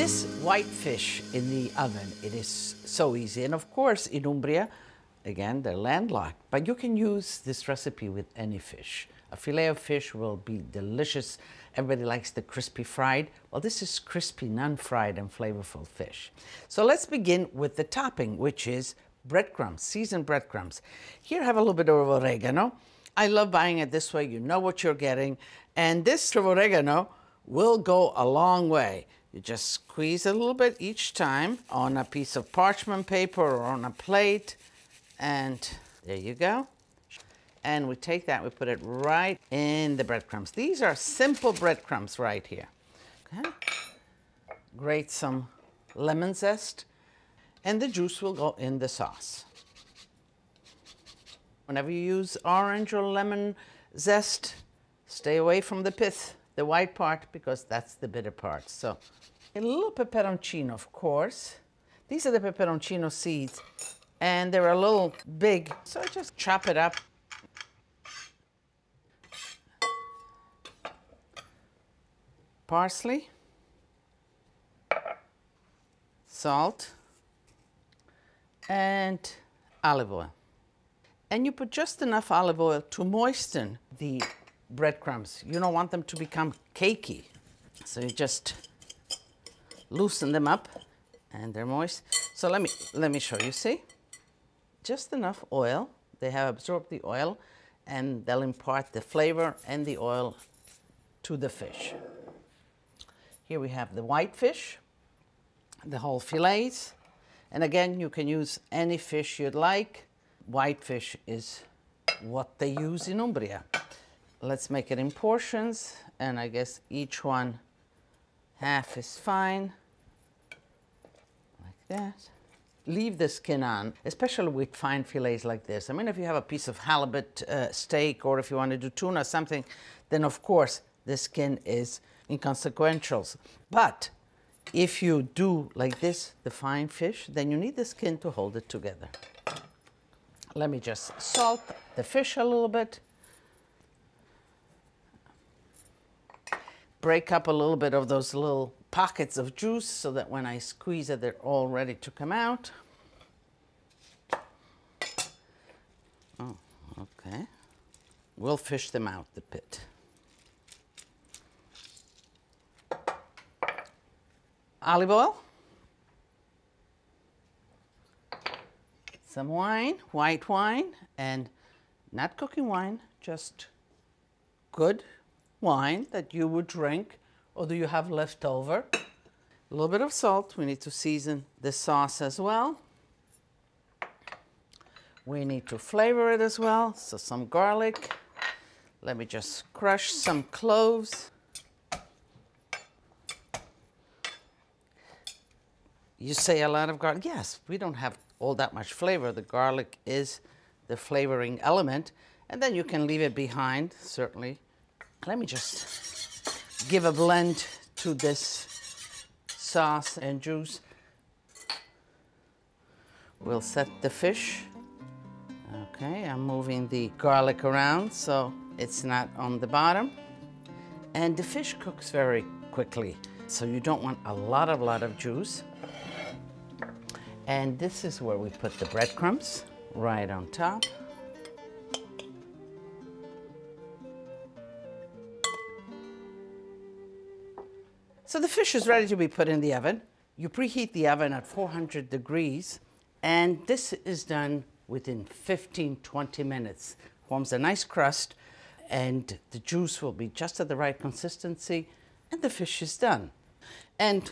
This white fish in the oven, it is so easy. And of course, in Umbria, again, they're landlocked, but you can use this recipe with any fish. A filet of fish will be delicious. Everybody likes the crispy fried. Well, this is crispy, non-fried and flavorful fish. So let's begin with the topping, which is breadcrumbs, seasoned breadcrumbs. Here have a little bit of oregano. I love buying it this way. You know what you're getting. And this of oregano will go a long way. You just squeeze a little bit each time on a piece of parchment paper or on a plate. And there you go. And we take that, we put it right in the breadcrumbs. These are simple breadcrumbs right here. Okay. Grate some lemon zest and the juice will go in the sauce. Whenever you use orange or lemon zest, stay away from the pith, the white part, because that's the bitter part. So a little peperoncino, of course. These are the peperoncino seeds, and they're a little big, so I just chop it up. Parsley, salt, and olive oil. And you put just enough olive oil to moisten the breadcrumbs. You don't want them to become cakey. So you just loosen them up and they're moist. So let me, let me show you, see? Just enough oil. They have absorbed the oil and they'll impart the flavor and the oil to the fish. Here we have the white fish, the whole fillets, and again, you can use any fish you'd like. Whitefish is what they use in Umbria. Let's make it in portions, and I guess each one half is fine, that. Leave the skin on, especially with fine fillets like this. I mean, if you have a piece of halibut uh, steak or if you want to do tuna something, then of course the skin is inconsequential. But if you do like this, the fine fish, then you need the skin to hold it together. Let me just salt the fish a little bit. Break up a little bit of those little pockets of juice so that when I squeeze it, they're all ready to come out. Oh, okay. We'll fish them out the pit. olive oil, some wine, white wine, and not cooking wine, just good wine that you would drink or do you have left over. A little bit of salt. We need to season the sauce as well. We need to flavor it as well. So some garlic. Let me just crush some cloves. You say a lot of garlic. Yes, we don't have all that much flavor. The garlic is the flavoring element. And then you can leave it behind, certainly. Let me just give a blend to this sauce and juice. We'll set the fish. Okay, I'm moving the garlic around so it's not on the bottom. And the fish cooks very quickly, so you don't want a lot of, lot of juice. And this is where we put the breadcrumbs, right on top. So the fish is ready to be put in the oven. You preheat the oven at 400 degrees, and this is done within 15, 20 minutes. Forms a nice crust, and the juice will be just at the right consistency, and the fish is done. And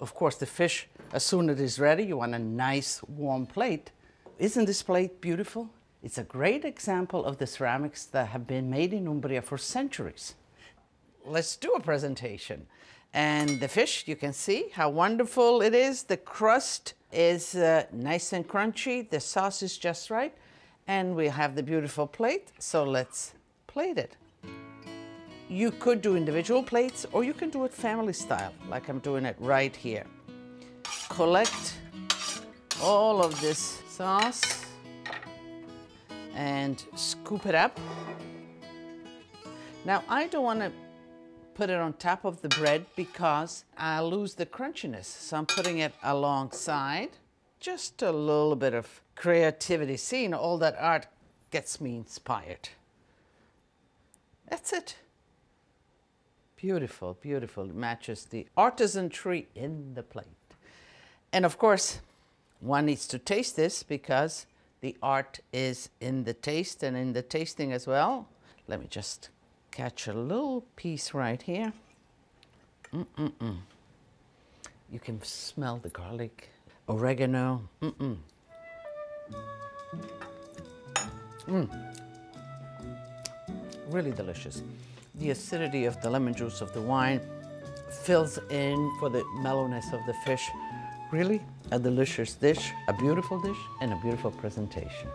of course, the fish, as soon as it is ready, you want a nice warm plate. Isn't this plate beautiful? It's a great example of the ceramics that have been made in Umbria for centuries. Let's do a presentation. And the fish, you can see how wonderful it is. The crust is uh, nice and crunchy. The sauce is just right. And we have the beautiful plate. So let's plate it. You could do individual plates or you can do it family style, like I'm doing it right here. Collect all of this sauce and scoop it up. Now, I don't want to put it on top of the bread because I lose the crunchiness. So I'm putting it alongside. Just a little bit of creativity. Seeing all that art gets me inspired. That's it. Beautiful, beautiful. It matches the artisanry in the plate. And of course, one needs to taste this because the art is in the taste and in the tasting as well. Let me just catch a little piece right here. Mm-mm-mm. You can smell the garlic, oregano. Mm-mm. Mm. Really delicious. The acidity of the lemon juice of the wine fills in for the mellowness of the fish. Really a delicious dish, a beautiful dish, and a beautiful presentation.